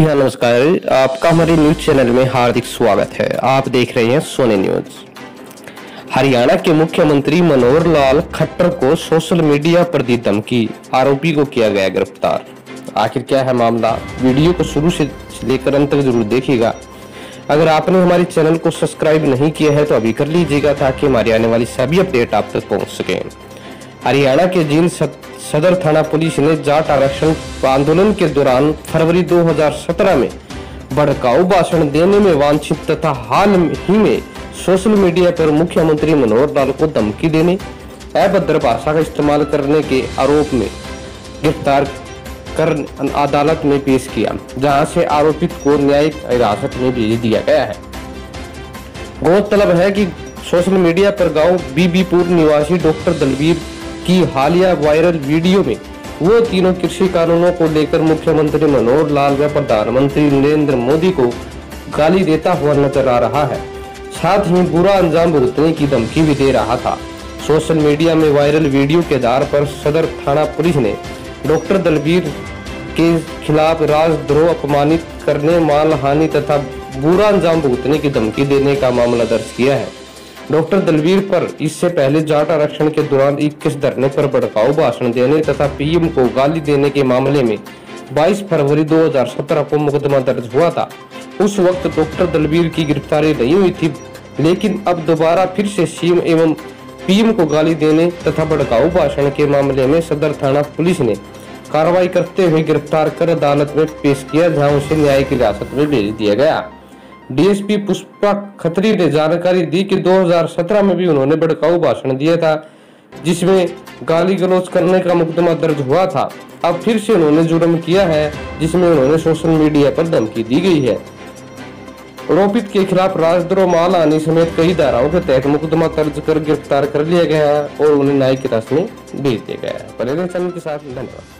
हाँ नमस्कार। आपका हमारे न्यूज़ चैनल में हार्दिक स्वागत है। आप देख रहे हैं सोने न्यूज़। हरियाणा के मुख्यमंत्री मनोहर लाल खट्टर को सोशल मीडिया पर दी धमकी। आरोपी को किया गया गिरफ़्तार। आखिर क्या है मामला? वीडियो को शुरू से लेकर अंत तक ज़रूर देखिएगा। अगर आपने हमारे चैनल को सब्सक्राइब नहीं किया है तो अभी कर लीजिएगा ताकि हमारी आने वाली सभी अपडेट आप तक पहुँच सके। हरियाणा के जींद सदर थाना पुलिस ने जाट आरक्षण आंदोलन के दौरान फरवरी 2017 में भड़काऊ भाषण देने में वांछित तथा हाल ही में सोशल मीडिया पर मुख्यमंत्री मनोहर लाल को धमकी देने अभद्र भाषा का इस्तेमाल करने के आरोप में गिरफ़्तार कर अदालत में पेश किया, जहाँ से आरोपित को न्यायिक हिरासत में भेज दिया गया है। गौरतलब है कि सोशल मीडिया पर गाँव बीबीपुर निवासी डॉक्टर दलवीर की हालिया वायरल वीडियो में वो तीनों कृषि कानूनों को लेकर मुख्यमंत्री मनोहर लाल व प्रधानमंत्री नरेंद्र मोदी को गाली देता हुआ नज़र आ रहा है। साथ ही बुरा अंजाम भुगतने की धमकी भी दे रहा था। सोशल मीडिया में वायरल वीडियो के आधार पर सदर थाना पुलिस ने डॉक्टर दलबीर के खिलाफ राजद्रोह अपमानित करने, माल हानि तथा बुरा अंजाम भुगतने की धमकी देने का मामला दर्ज किया है। डॉक्टर दलवीर पर इससे पहले जाट आरक्षण के दौरान इक्कीस धरने पर भड़काऊ भाषण देने तथा पीएम को गाली देने के मामले में 22 फरवरी 2017 को मुकदमा दर्ज हुआ था। उस वक्त डॉक्टर दलवीर की गिरफ्तारी नहीं हुई थी, लेकिन अब दोबारा फिर से सीएम एवं पीएम को गाली देने तथा भड़काऊ भाषण के मामले में सदर थाना पुलिस ने कार्रवाई करते हुए गिरफ़्तार कर अदालत में पेश किया, जहाँ उसे न्यायिक हिरासत में भेज दिया गया। डीएसपी पुष्पा खत्री ने जानकारी दी कि 2017 में भी उन्होंने भड़काऊ भाषण दिया था, जिसमें गाली गलौज करने का मुकदमा दर्ज हुआ था। अब फिर से उन्होंने जुर्म किया है, जिसमें उन्होंने सोशल मीडिया पर धमकी दी गई है। आरोपित के खिलाफ राजद्रोह माल आने समेत कई धाराओं के तहत मुकदमा दर्ज कर गिरफ़्तार कर लिया गया है और उन्हें न्यायिक हिरासत में भेज दिया गया है। चैनल के साथ, धन्यवाद।